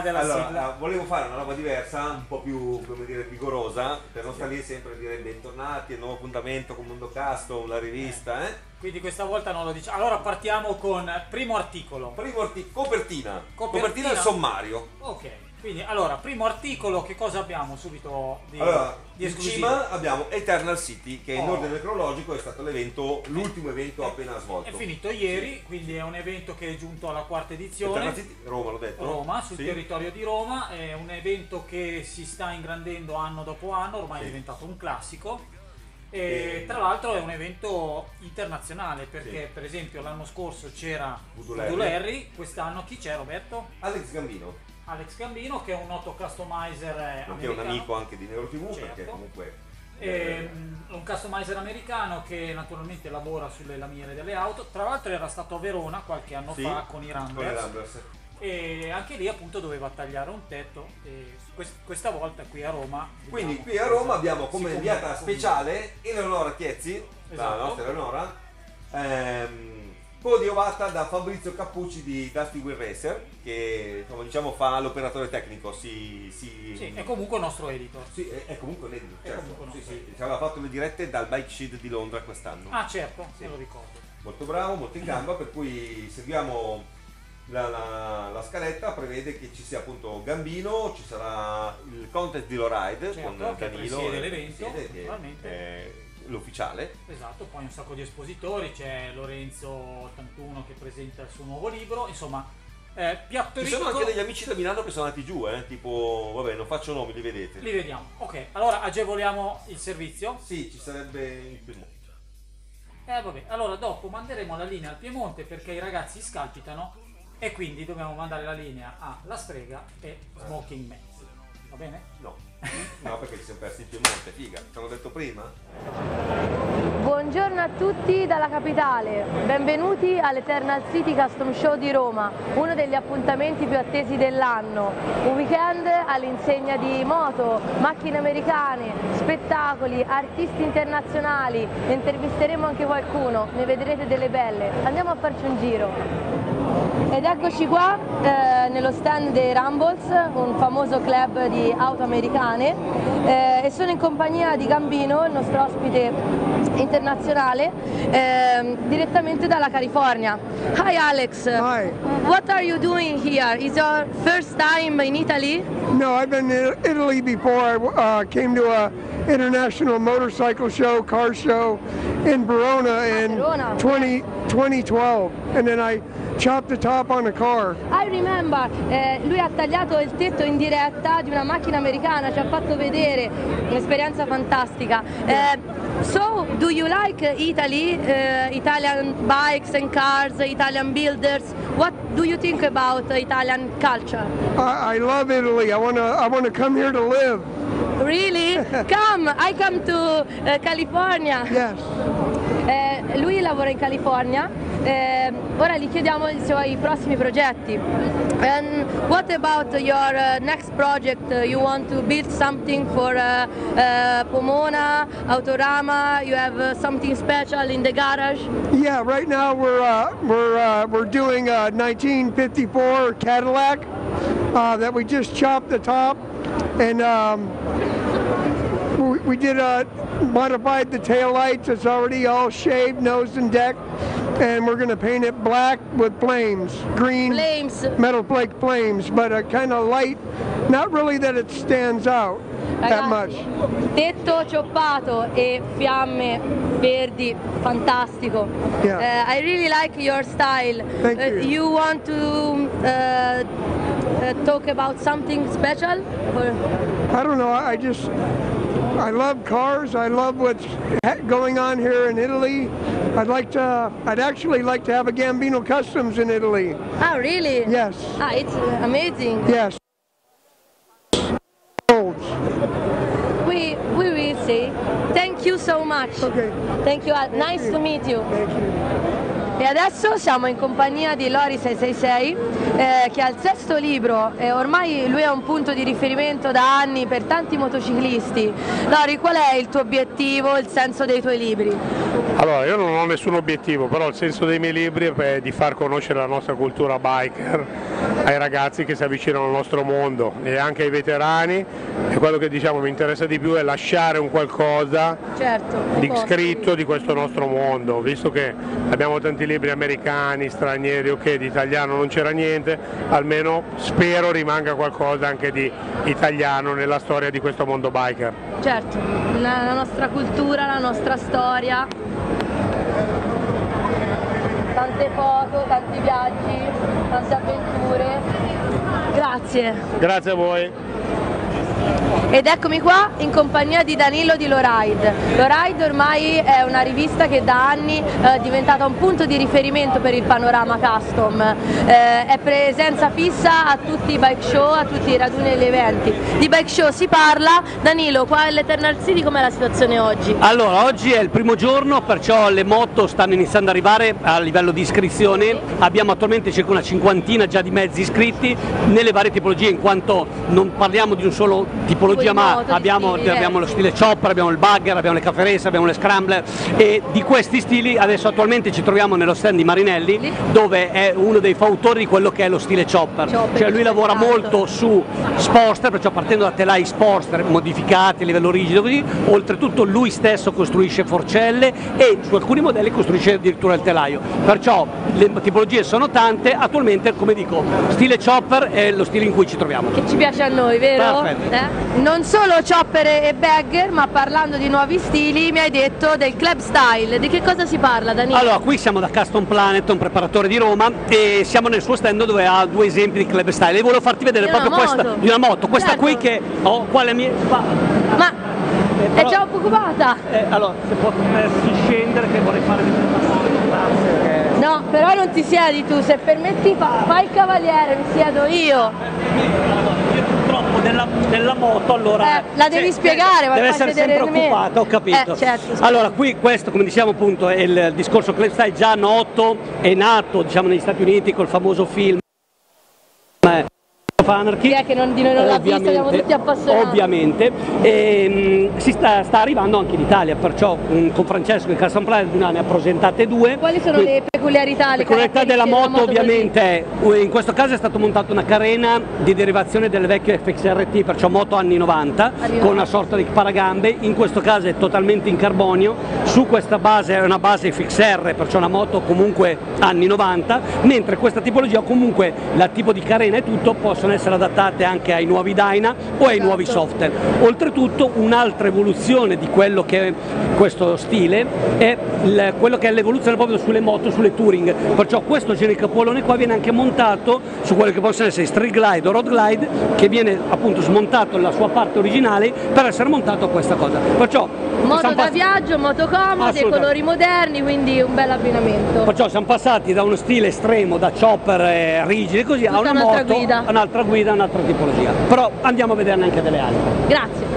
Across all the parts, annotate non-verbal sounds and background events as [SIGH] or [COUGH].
Stata- della allora, sigla? eh, volevo fare una roba diversa, un po' più, come dire, vigorosa, per non stare lì sempre a dire bentornati, nuovo appuntamento con Mondo Custom, la rivista, eh. Quindi questa volta non lo diciamo. Allora partiamo con primo articolo. Primo arti- copertina. Copertina. copertina sommario. Ok, quindi allora, primo articolo, che cosa abbiamo subito di, Allora, di in esclusivo? cima abbiamo Eternal City, che in Oh. ordine cronologico è stato l'evento, l'ultimo evento appena svolto. È finito ieri, quindi è un evento che è giunto alla quarta edizione. Eternal City, Roma, l'ho detto. Roma, sul Sì. territorio di Roma, è un evento che si sta ingrandendo anno dopo anno, ormai è Sì. diventato un classico. E tra l'altro è un evento internazionale perché Sì. per esempio l'anno scorso c'era Voodoo. Larry, quest'anno chi c'è Roberto? Alex Gambino, Alex Gambino che è un noto customizer eh, nonché un americano. amico anche di Nero TV, Certo. perché comunque... eh, Ehm, un customizer americano che naturalmente lavora sulle lamiere delle auto. Tra l'altro era stato a Verona qualche anno sì, fa con i Rambers. e anche lì appunto doveva tagliare un tetto e quest- questa volta qui a Roma Quindi vediamo qui a Roma abbiamo come inviata speciale Eleonora Chiezzi, Esatto. la nostra Eleonora, ehm, coadiuvata da Fabrizio Cappucci di Dusty Wheel Racer, che insomma, diciamo fa l'operatore tecnico, si, si- Sì, è comunque il nostro editor. sì, è, è comunque un edito, È certo. comunque un Sì, sì, edito. ci aveva fatto le dirette dal Bike Shed di Londra quest'anno. Ah certo, Sì. me lo ricordo. Molto bravo, molto in gamba, per cui seguiamo la, la- la scaletta, prevede che ci sia appunto Gambino, ci sarà il contest di Loride Certo, con che Danilo, presiede eh, l'evento, presiede, che l'ufficiale. Esatto, poi un sacco di espositori, c'è Lorenzo 81 che presenta il suo nuovo libro, insomma, eh, piatto Ci sono anche degli amici da Milano che sono andati giù, eh, tipo, vabbè, non faccio nomi, li vedete. Li vediamo. Ok, allora agevoliamo il servizio. Sì, ci sarebbe in Piemonte. Eh vabbè, allora dopo manderemo la linea al Piemonte perché i ragazzi scalpitano e quindi dobbiamo mandare la linea a La Strega e Smoking Man. Va bene? No, no perché ci siamo persi in Piemonte, figa, te l'ho detto prima. Buongiorno a tutti dalla capitale, benvenuti all'Eternal City Custom Show di Roma, uno degli appuntamenti più attesi dell'anno. Un weekend all'insegna di moto, macchine americane, spettacoli, artisti internazionali, ne intervisteremo anche qualcuno, ne vedrete delle belle. Andiamo a farci un giro. Ed eccoci qua eh, nello stand dei Rumbles, un famoso club di auto americane eh, e sono in compagnia di Gambino, il nostro ospite internazionale, ehm, direttamente dalla California. Hi Alex. Hi. What are you doing here? Is your first time in Italy? No, I've been in Italy before. I uh, came to a international motorcycle show, car show in Verona in Verona. 20, 2012, and then I chopped the top on a car. I remember, eh, lui ha tagliato il tetto in diretta di una macchina americana, ci ha fatto vedere un'esperienza fantastica. Eh, so, do you like Italy, eh, Italian bikes and cars, Italian builders? What do you think about Italian culture? I, I love Italy. I I wanna come here to live. Really? Come, I come to eh, California. Yes. Eh, lui lavora in California, eh, ora gli chiediamo i suoi prossimi progetti. And what about your uh, next project? Uh, you want to build something for uh, uh, Pomona, Autorama? You have uh, something special in the garage? Yeah. Right now we're uh, we're uh, we're doing a 1954 Cadillac uh, that we just chopped the top, and um, we, we did uh, modified the tail lights. It's already all shaved, nose and deck, and we're going to paint it black with flames, green Flames. metal flake flames, but a kind of light. Not really that it stands out that much. Ragazzi, tetto cioppato e fiamme verdi, fantastico. Yeah. Uh, I really like your style. Thank Uh, you. you want to uh, uh, talk about something special? Or- I don't know. I just I love cars. I love what's going on here in Italy. I'd like to. I'd actually like to have a Gambino Customs in Italy. Oh, really? Yes. Ah, it's amazing. Yes. We we will see. Thank you so much. Okay. Thank you. uh, nice you. to meet you. Thank you. E adesso siamo in compagnia di Lori 666 eh, che ha il sesto libro e ormai lui è un punto di riferimento da anni per tanti motociclisti. Lori, qual è il tuo obiettivo, il senso dei tuoi libri? Allora, io non ho nessun obiettivo, però il senso dei miei libri è di far conoscere la nostra cultura biker ai ragazzi che si avvicinano al nostro mondo e anche ai veterani e quello che diciamo mi interessa di più è lasciare un qualcosa Certo. di scritto di questo nostro mondo, visto che abbiamo tanti libri americani, stranieri, ok, di italiano non c'era niente, almeno spero rimanga qualcosa anche di italiano nella storia di questo mondo biker. Certo, la, la nostra cultura, la nostra storia. Tante foto, tanti viaggi, tante avventure. Grazie. Grazie a voi. Ed eccomi qua in compagnia di Danilo di Loride. Loride ormai è una rivista che da anni eh, è diventata un punto di riferimento per il panorama custom. Eh, è presenza fissa a tutti i bike show, a tutti i raduni e gli eventi. Di bike show si parla. Danilo, qua all'Eternal City com'è la situazione oggi? Allora, oggi è il primo giorno, perciò le moto stanno iniziando ad arrivare a livello di iscrizione. Abbiamo attualmente circa una cinquantina già di mezzi iscritti nelle varie tipologie, in quanto non parliamo di un solo tipologia, ma abbiamo, stili abbiamo lo stile chopper, abbiamo il bugger, abbiamo le caffè race, abbiamo le scrambler e di questi stili adesso attualmente ci troviamo nello stand di Marinelli, Lì. dove è uno dei fautori di quello che è lo stile chopper. Chopper, Cioè lui lavora esatto. molto su Sportster, perciò partendo da telai Sportster modificati a livello rigido così, oltretutto lui stesso costruisce forcelle e su alcuni modelli costruisce addirittura il telaio. Perciò le tipologie sono tante, attualmente come dico, stile chopper è lo stile in cui ci troviamo. Che ci piace a noi, vero? Perfetto. Eh? Non solo chopper e bagger, ma parlando di nuovi stili mi hai detto del club style. Di che cosa si parla, Danilo? Allora, qui siamo da Custom Planet, un preparatore di Roma, e siamo nel suo stand dove ha due esempi di club style. E volevo farti vedere proprio questa moto. di una moto, questa Certo. qui che ho qua alle mie spalle. Ma Eh, è però- già occupata? Eh, allora, se può permettersi scendere che vorrei fare delle grazie. che- No, però non ti siedi tu, se permetti fa, fai il cavaliere, mi siedo io. Nella, nella moto allora... Eh, la devi spiegare, ma Deve essere sempre occupata, ho capito. Eh, certo, allora, qui questo, come diciamo appunto, è il discorso club style già noto, è nato diciamo negli Stati Uniti col famoso film eh, of Anarchy. Chi è che non- di noi non l'ha visto? Siamo tutti appassionati. Ovviamente, e, mh, si sta, sta arrivando anche in Italia, perciò mh, con Francesco il Custom Planet ne ha presentate due. Quali sono Quindi- le peculiarità, le peculiarità della moto così? ovviamente è, uh, in questo caso è stata montata una carena di derivazione del vecchio FXRT, perciò moto anni 90, Anni con 90. una sorta di paragambe, in questo caso è totalmente in carbonio, su questa base è una base FXR, perciò una moto comunque anni 90, mentre questa tipologia comunque la tipo di carena e tutto possono essere adattate anche ai nuovi Dyna o ai nuovi software. Oltretutto un'altra evoluzione di quello che è questo stile è quello che è l'evoluzione proprio sulle moto, sulle touring, perciò questo genere di capolone qua viene anche montato su quello che possono essere street glide o road glide che viene appunto smontato nella sua parte originale per essere montato a questa cosa. Perciò Moto da pass- viaggio, moto comode, colori moderni, quindi un bel abbinamento. Perciò siamo passati da uno stile estremo, da chopper eh, rigidi così, a Tutta una un'altra moto, guida. un'altra guida, un'altra tipologia. Però andiamo a vederne anche delle altre. Grazie.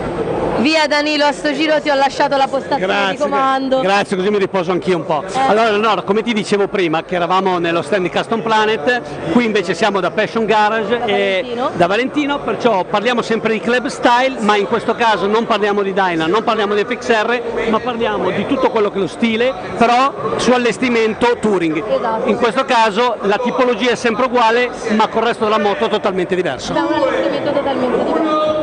Via Danilo, a sto giro ti ho lasciato la postazione di comando. grazie, così mi riposo anch'io un po'. Allora Eleonora, come ti dicevo prima, che eravamo nello stand di Custom Planet, qui invece siamo da Passion Garage Da e Valentino. da Valentino, perciò parliamo sempre di club style, ma in questo caso non parliamo di Dyna, non parliamo di FXR, ma parliamo di tutto quello che è lo stile, però su allestimento touring. Esatto. In questo caso la tipologia è sempre uguale, ma con il resto della moto totalmente diverso. Da un allestimento totalmente diverso.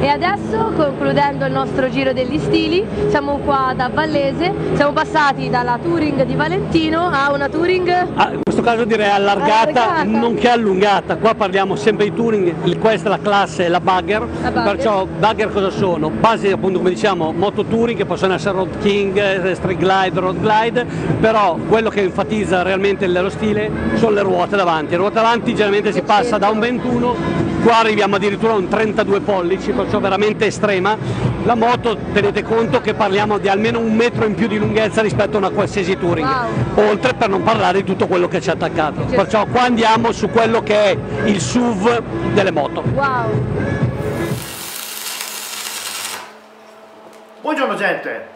E adesso, concludendo il nostro giro degli stili, siamo qua da Vallese, siamo passati dalla Touring di Valentino a una Touring... Ah, in questo caso direi allargata, Allargata. nonché allungata. Qua parliamo sempre di touring, questa è la classe, la bugger. La bugger. Perciò bugger cosa sono? Basi appunto come diciamo moto touring che possono essere road king, eh, street glide, road glide, però quello che enfatizza realmente lo stile sono le ruote davanti. Le ruote davanti generalmente si passa da un 21, qua arriviamo addirittura a un 32 pollici, perciò veramente estrema. La moto tenete conto che parliamo di almeno un metro in più di lunghezza rispetto a una qualsiasi touring, oltre per non parlare di tutto quello che c'è attaccato. Perciò qua andiamo su quello che è il SUV delle moto. Wow! Buongiorno gente,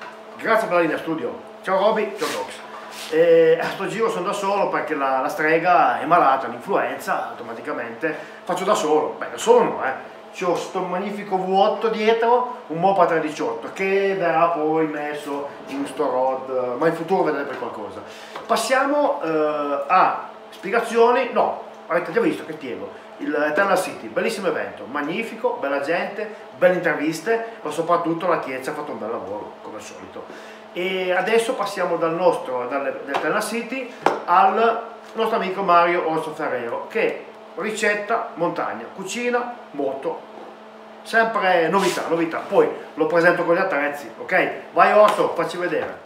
grazie per la linea studio. Ciao Roby, ciao Dox. E a sto giro sono da solo perché la, la strega è malata, l'influenza, automaticamente faccio da solo. Beh, da solo no, eh. C'ho sto magnifico V8 dietro, un Mopa 318 che verrà poi messo in sto road, ma in futuro vedrete qualcosa. Passiamo eh, a spiegazioni, no, avete già visto che spiego. Il Eternal City, bellissimo evento, magnifico, bella gente, belle interviste, ma soprattutto la Chiesa ha fatto un bel lavoro, come al solito. E adesso passiamo dal nostro, dall'Eternal City, al nostro amico Mario Orso Ferrero, che ricetta, montagna, cucina, moto, sempre novità, novità. Poi lo presento con gli attrezzi, ok? Vai Orso, facci vedere.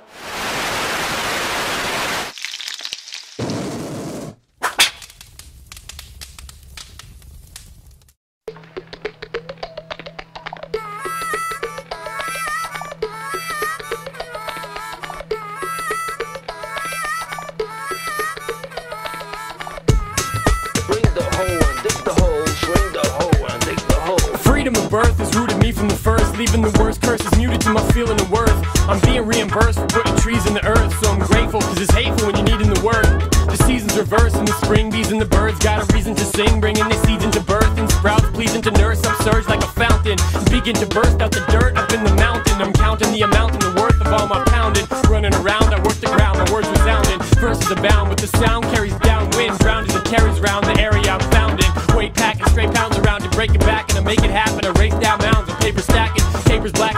Being reimbursed for putting trees in the earth, so I'm grateful, cause it's hateful when you're needing the work. The seasons reverse, and the spring bees and the birds got a reason to sing, bringing their seeds into birth and sprouts, pleasing to nurse. I'm surged like a fountain, begin to burst out the dirt up in the mountain. I'm counting the amount and the worth of all my pounding. Running around, I work the ground, my words resounding. Verses abound, but the sound carries downwind, drowned as it carries round the area I'm found in. Weight packing, straight pounds around to break it back, and I make it happen. I race down mounds of paper stacking, papers black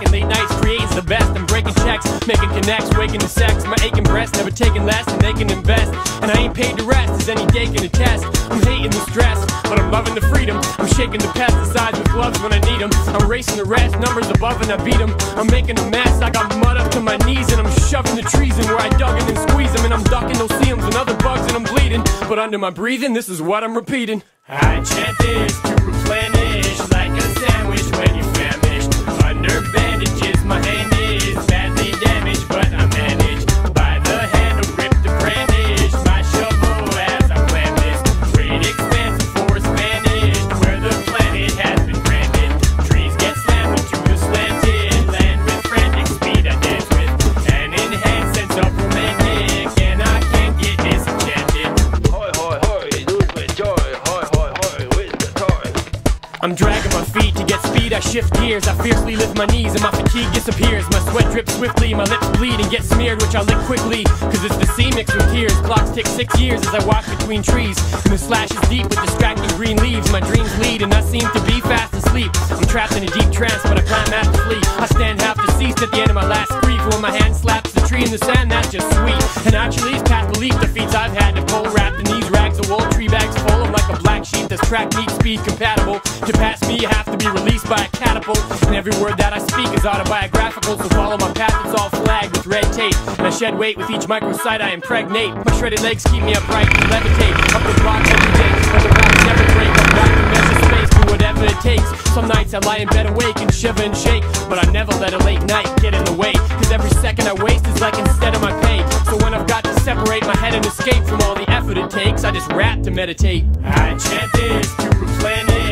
making connects, waking to sex. My aching breast, never taking less than they can invest. And I ain't paid to rest, as any day can attest. I'm hating the stress, but I'm loving the freedom. I'm shaking the pesticides with gloves when I need them. I'm racing the rest, numbers above and I beat them. I'm making a mess, I got mud up to my knees, and I'm shoving the trees in where I dug in and squeeze them. And I'm ducking those seams and other bugs, and I'm bleeding. But under my breathing, this is what I'm repeating. I chant this to replenish my knees and my fatigue disappears. My sweat drips swiftly. My lips bleed and get smeared, which I lick quickly. Cause it's the sea mixed with tears. Clocks tick six years as I walk between trees. And the slash is deep with distracting green leaves. My dreams lead and I seem to be fast asleep. I'm trapped in a deep trance, but I climb flee. I stand half deceased at the end of my last grief. When my hand slaps the tree in the sand, that's just sweet. And actually, it's past belief the feats I've had to pull wrapped in these rags of wool. Tree bags full of like a that's track meet speed compatible. To pass me, you have to be released by a catapult. And every word that I speak is autobiographical, so follow my path, it's all flagged with red tape. And I shed weight with each microsite I impregnate. My shredded legs keep me upright levitate. Up the block every day, but the rocks never break. Whatever it takes. Some nights I lie in bed awake and shiver and shake, but I never let a late night get in the way. Cause every second I waste is like instead of my pay. So when I've got to separate my head and escape from all the effort it takes, I just rap to meditate. I chant this to replenish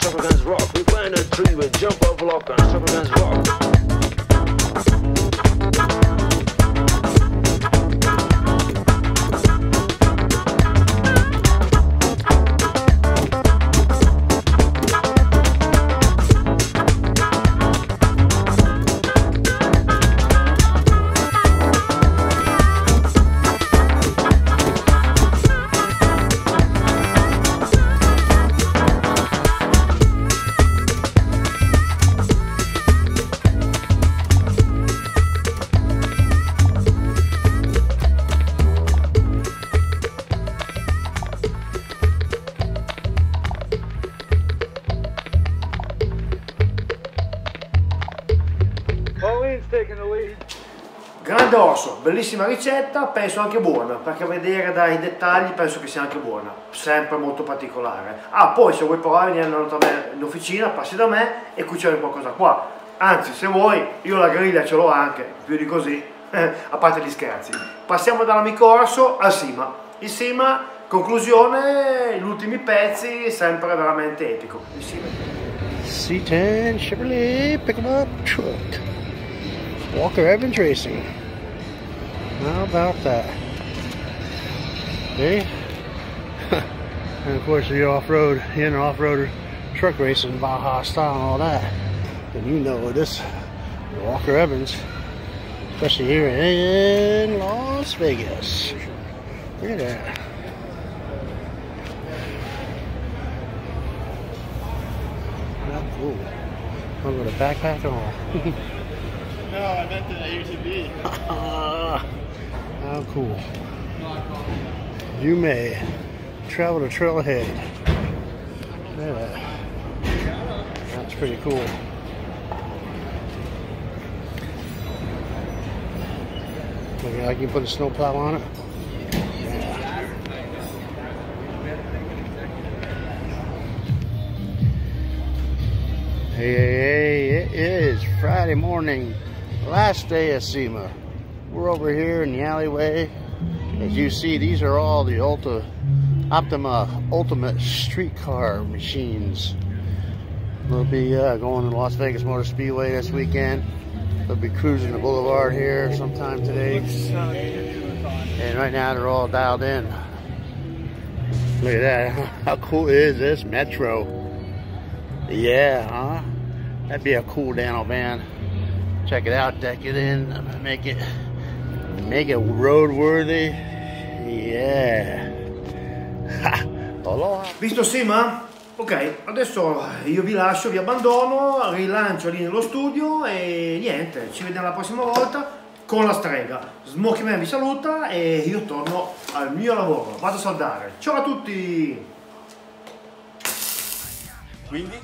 Chopper guns rock. We find a tree, we jump off lock on. Orso, bellissima ricetta, penso anche buona, perché a vedere dai dettagli penso che sia anche buona, sempre molto particolare. Ah, poi se vuoi provare vieni da me in officina, passi da me e cucini qualcosa qua. Anzi, se vuoi, io la griglia ce l'ho anche, più di così, [LAUGHS] a parte gli scherzi. Passiamo dall'amico orso al Sima. Il Sima, conclusione, gli ultimi pezzi, sempre veramente epico. Il Sima. C10 Chevrolet pick 'em up truck. Walker Evans Racing. How about that? See? [LAUGHS] and of course, the off-road, you're in an off-road truck racing, Baja style and all that. And you know this Walker Evans, especially here in Las Vegas. Look at that. How cool. I'm with a backpack all. [LAUGHS] No, I meant the ATV. [LAUGHS] How cool. You may travel to Trailhead. That. That's pretty cool. Look, I can put a snowplow on it. Hey, hey, hey, it is Friday morning, last day of SEMA. We're over here in the alleyway. As you see, these are all the Ulta, Optima Ultimate streetcar machines. We'll be uh, going to Las Vegas Motor Speedway this weekend. We'll be cruising the boulevard here sometime today. And right now they're all dialed in. Look at that. [LAUGHS] How cool is this Metro? Yeah, huh? That'd be a cool Dano van. Check it out, deck it in, make it make it roadworthy. Yeah. Ha! [LAUGHS] Aloha. Visto Sima? Ok, adesso io vi lascio, vi abbandono, rilancio lì nello studio e niente, ci vediamo la prossima volta con la strega. Smokey Man vi saluta e io torno al mio lavoro, vado a saldare. Ciao a tutti! Quindi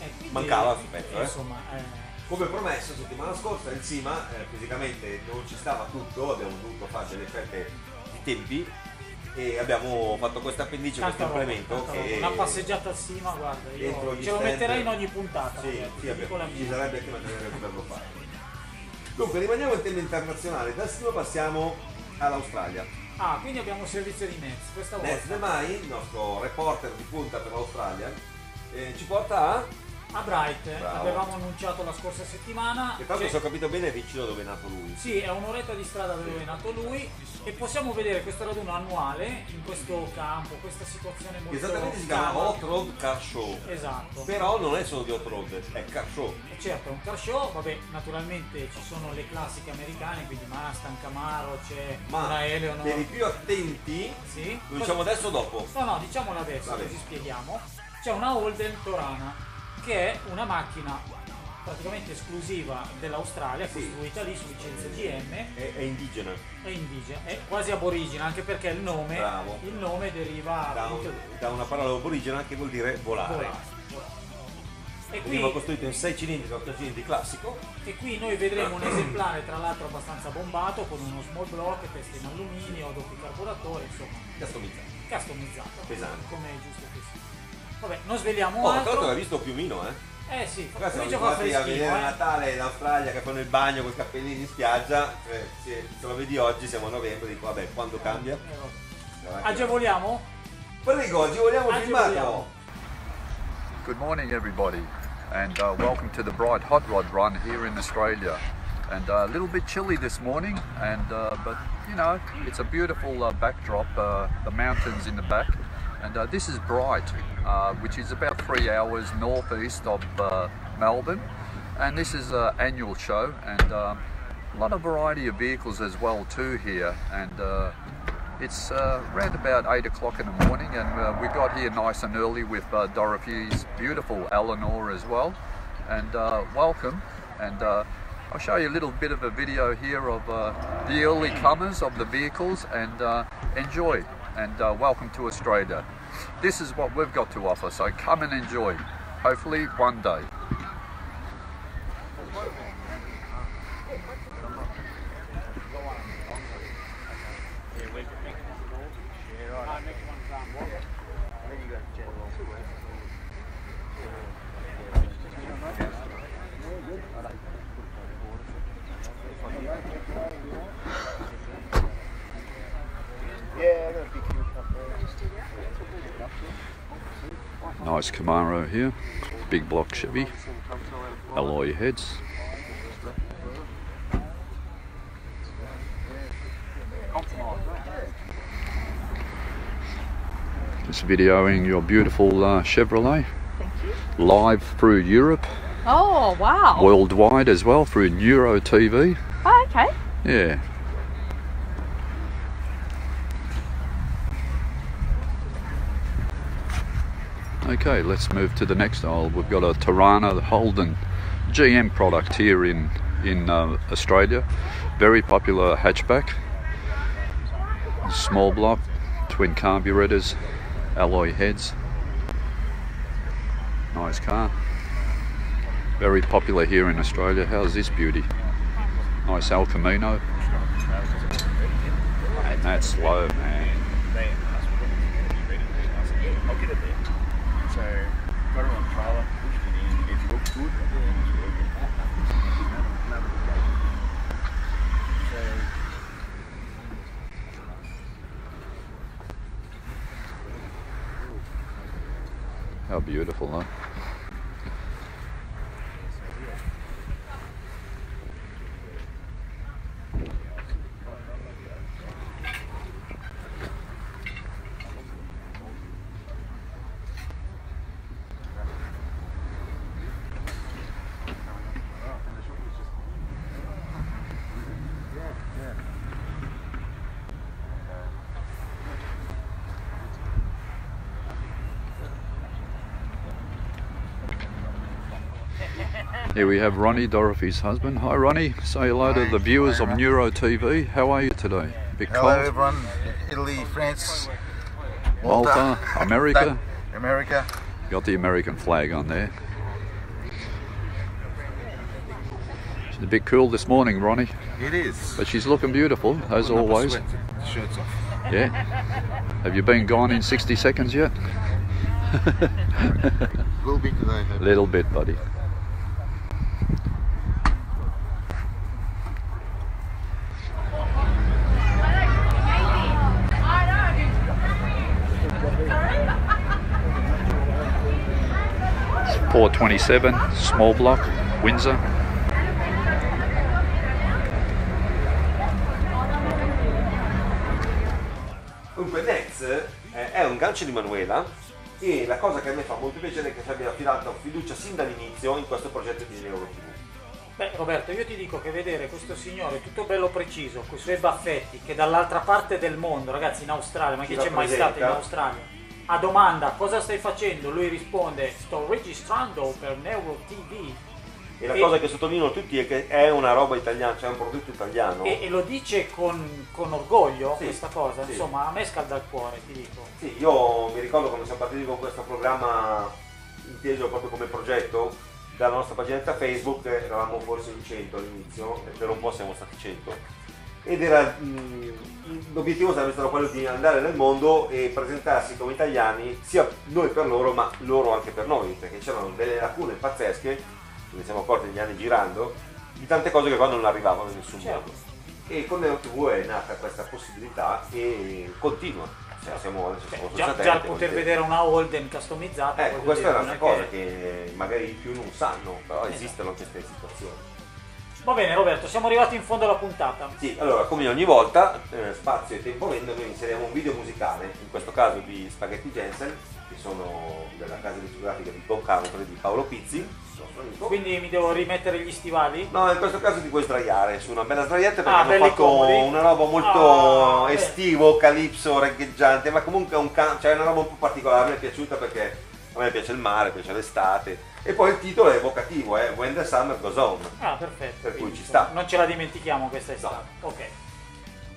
Eh, quindi, mancava questo pezzo, eh? Insomma, eh, Come promesso settimana scorsa in cima eh, fisicamente non ci stava tutto, abbiamo dovuto fare delle scelte di tempi e abbiamo fatto questo appendice, questo implemento che Una passeggiata a Sima, guarda, io ce lo metterei in ogni puntata. Sì, ragazzi, sì, la ci sarebbe anche materiale per poterlo fare. Dunque rimaniamo in tema internazionale, da Sima passiamo all'Australia. Ah, quindi abbiamo servizio di Nets questa volta. Nez De Mai, il nostro reporter di punta per l'Australia, eh, ci porta a... A Bright, eh, avevamo annunciato la scorsa settimana. Che tanto se ho capito bene è vicino dove è nato lui. Sì, è un'oretta di strada dove è nato lui e possiamo vedere questo raduno annuale in questo campo, questa situazione molto Esattamente si chiama. Hot Road Car Show. Esatto. Però non è solo di Hot Road, è Car Show. E certo, è un car show, vabbè, naturalmente ci sono le classiche americane, quindi Mustang, Camaro, c'è Ma una Eleanor. per i più attenti, Sì. lo diciamo adesso o dopo? No, no, diciamolo adesso, Vabbè. così spieghiamo. C'è una Holden Torana, che è una macchina praticamente esclusiva dell'Australia, costruita lì su licenza GM, È, è indigena. è indigena, è quasi aborigena, anche perché il nome, il nome deriva Da, un- da una parola aborigena che vuol dire volare. volare. E Veniva qui, costruito in 6 cilindri, 8 cilindri classico. e qui noi vedremo un esemplare tra l'altro abbastanza bombato con uno small block, testa in alluminio, doppio carburatore, insomma, Customizzato. customizzato, Pesante. come è giusto che sia. Vabbè, non sveliamo Oh, tra l'altro altro. l'ha visto piumino, eh? Eh sì, siamo comincia a fare abituati a vedere freschino, eh. Natale in Australia che fanno il bagno con i cappellini in spiaggia. Cioè, se, se lo vedi oggi, siamo a novembre, dico vabbè, quando cambia? Eh, Agevoliamo? Prego, agevoliamo il filmato. Good morning, everybody, and uh, welcome to the Bright Hot Rod Run here in Australia. And uh, a little bit chilly this morning, and uh, but you know it's a beautiful uh, backdrop, uh, the mountains in the back, and uh, this is Bright, uh, which is about three hours northeast of uh, Melbourne, and this is an annual show, and um, a lot of variety of vehicles as well too here, and. Uh, it's uh, around about 8 o'clock in the morning, and uh, we got here nice and early with uh, Dorothy's beautiful Eleanor as well. And uh, welcome. And uh, I'll show you a little bit of a video here of uh, the early comers of the vehicles and uh, enjoy. And uh, welcome to Australia. This is what we've got to offer, so come and enjoy. Hopefully, one day. Nice Camaro here, big block Chevy, alloy heads. Just videoing your beautiful uh, Chevrolet. Live through Europe, Oh, wow. worldwide as well through Neuro TV. Oh, okay. Yeah. Okay, let's move to the next aisle. We've got a Tirana Holden GM product here in in uh, Australia. Very popular hatchback. Small block, twin carburetors, alloy heads. Nice car. Very popular here in Australia. How's this beauty? Nice El Camino. That's slow, man. I'll get it there. So, got it on trailer, pushed it in, it looked good, and it's working. So, How beautiful, huh? Here we have Ronnie, Dorothy's husband. Hi Ronnie, say hello to the viewers of Neuro TV. How are you today? Bit Hello everyone, Italy, France, Malta, America. [LAUGHS] America. Got the American flag on there. She's a bit cool this morning, Ronnie. It is. But she's looking beautiful, as always. Shirt's off. Yeah. Have you been gone in 60 seconds yet? A little bit today. Little bit, buddy. Four twenty-seven, small block, Windsor. Dunque Nex eh, è un gancio di Manuela e la cosa che a me fa molto piacere è che ci abbia affidato fiducia sin dall'inizio in questo progetto di Neuro TV. Beh Roberto, io ti dico che vedere questo signore tutto bello preciso, con i suoi baffetti, che dall'altra parte del mondo, ragazzi in Australia, ma chi c'è mai stato in Australia? A domanda cosa stai facendo? Lui risponde sto registrando per Neuro TV. E la cosa che sottolineo tutti è che è una roba italiana, cioè un prodotto italiano. E, e lo dice con, con orgoglio Sì, questa cosa, sì. insomma a me scalda il cuore, ti dico. Sì, io mi ricordo quando siamo partiti con questo programma inteso proprio come progetto, dalla nostra paginetta Facebook eravamo forse in 100 all'inizio, e per un po' siamo stati 100. Ed era, l'obiettivo sarebbe stato quello di andare nel mondo e presentarsi come italiani, sia noi per loro, ma loro anche per noi, perché c'erano delle lacune pazzesche, ne siamo accorti negli anni girando, di tante cose che qua non arrivavano in nessun Certo. modo. E con Neo TV è nata questa possibilità e continua. Cioè, siamo, adesso siamo Già, già poter vedere una Holden customizzata. Ecco, questa è non cosa che magari i più non sanno, però esistono anche queste situazioni. Va bene Roberto, siamo arrivati in fondo alla puntata. Sì, allora come ogni volta, eh, spazio e tempo vendo, noi inseriamo un video musicale, in questo caso di Spaghetti Jensen, che sono della casa discografica di Bob Country di Paolo Pizzi, nostro amico. Quindi mi devo rimettere gli stivali? No, in questo caso ti puoi sdraiare su una bella sdraietta perché Ah, hanno fatto comodi. una roba molto Ah, estivo, calipso, reggaeggiante, ma comunque è un can- cioè è una roba un po' particolare, mi è piaciuta perché a me piace il mare, piace l'estate. E poi il titolo è evocativo, è When the Summer Goes On. Ah, perfetto. Per cui ci sta. Non ce la dimentichiamo questa estate. Ok.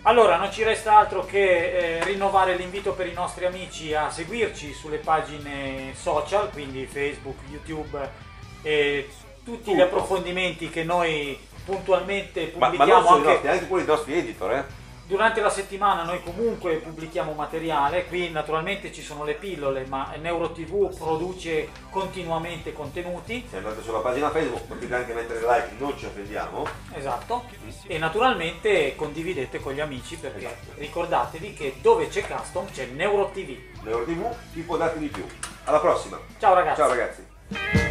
Allora, non ci resta altro che eh, rinnovare l'invito per i nostri amici a seguirci sulle pagine social, quindi Facebook, YouTube e tutti gli Tutto. approfondimenti che noi puntualmente Ma, ma pubblichiamo non solo i anche nostri, anche quelli dei nostri editor, eh. Durante la settimana noi comunque pubblichiamo materiale, qui naturalmente ci sono le pillole, ma NeuroTV produce continuamente contenuti. Se andate sulla pagina Facebook potete anche mettere like, non ci offendiamo. Esatto. E naturalmente condividete con gli amici perché Esatto. ricordatevi che dove c'è custom c'è NeuroTV. Neuro TV ti può dare di più. Alla prossima. Ciao ragazzi. Ciao ragazzi.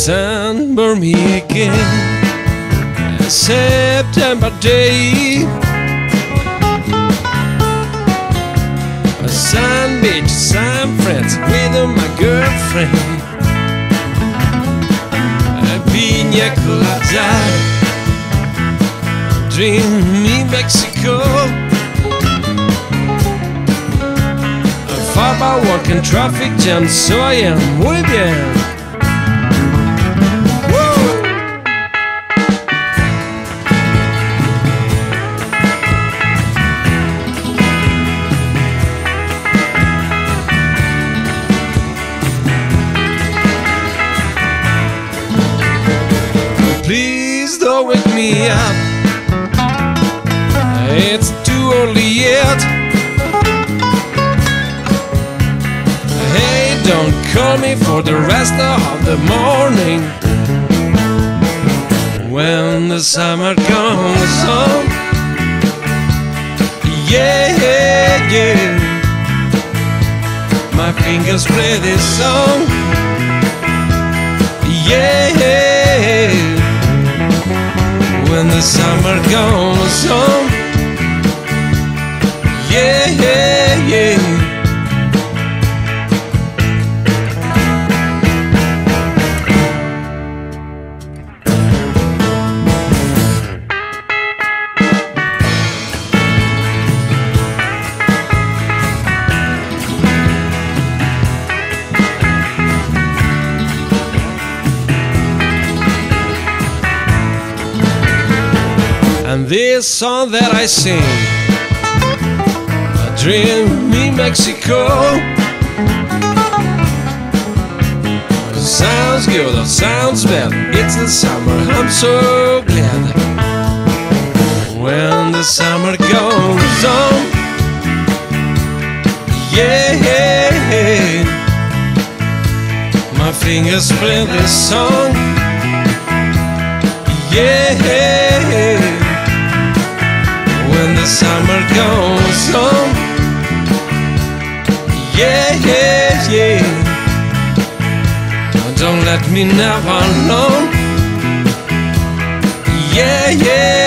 Sun burn me again. A September day. A sun beach, some friends with my girlfriend. A pina colada. Dream me Mexico. A far by walking traffic jam, so I am muy bien. Call me for the rest of the morning. When the summer comes on, yeah, yeah. My fingers play this song, yeah when the summer goes on. Yeah, yeah, yeah. This song that I sing, a dream in Mexico. Sounds good or sounds bad, it's the summer, I'm so glad. When the summer goes on, yeah, my fingers play this song, yeah when the summer goes on. Yeah, yeah, yeah. Don't let me never alone. Yeah, yeah, yeah.